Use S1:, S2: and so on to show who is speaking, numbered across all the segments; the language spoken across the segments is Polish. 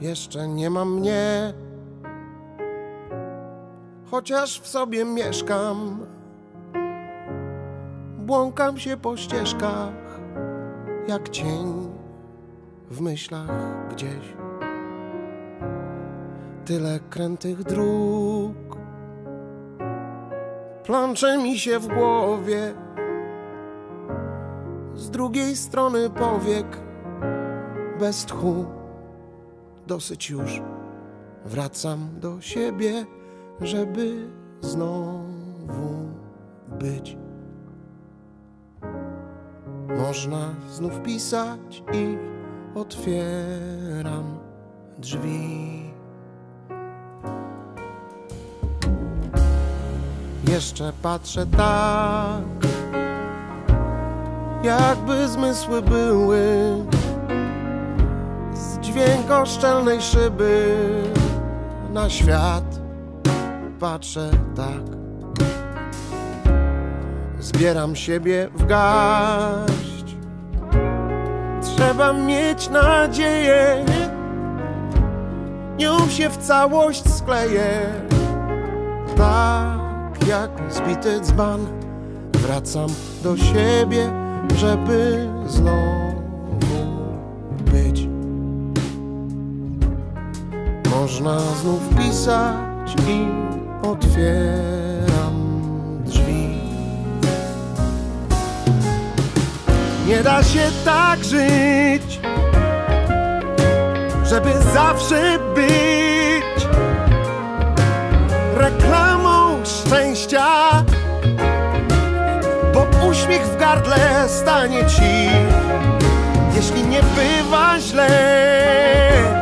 S1: Jeszcze nie ma mnie, chociaż w sobie mieszkam. Błąkam się po ścieżkach, jak cień w myślach gdzieś. Tyle krętych dróg plącze mi się w głowie. Z drugiej strony powiek, bez tchu, dosyć już. Wracam do siebie, żeby znowu być. Można znów pisać i otwieram drzwi. Jeszcze patrzę tak, jakby zmysły były z dźwiękoszczelnej szyby na świat. Patrzę tak, zbieram siebie w garść. Trzeba mieć nadzieję, nią się w całość skleję. Tak jak zbity dzban Wracam do siebie, żeby znowu Można znów pisać i otwieram drzwi. Nie da się tak żyć Żeby zawsze być reklamą szczęścia Bo uśmiech w gardle stanie ci Jeśli nie bywa źle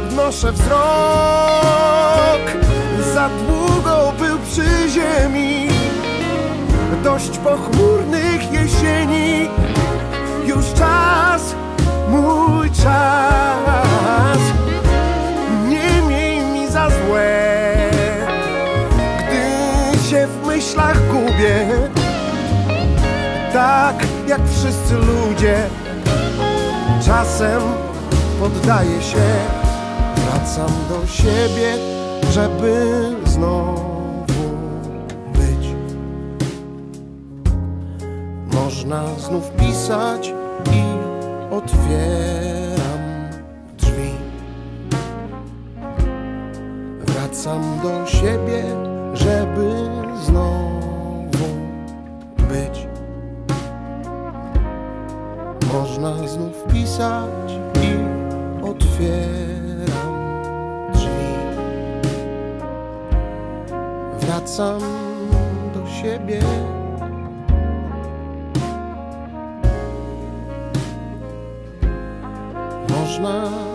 S1: podnoszę wzrok. Za długo był przy ziemi. Dość pochmurnych jesieni. Już czas, mój czas. Nie miej mi za złe. Gdy się w myślach gubię Tak jak wszyscy ludzie Czasem poddaję się Do siebie, żeby znowu być. Można znów pisać i otwieram drzwi. Wracam do siebie, żeby znowu być. Można znów pisać i otwieram Wracam do siebie. Można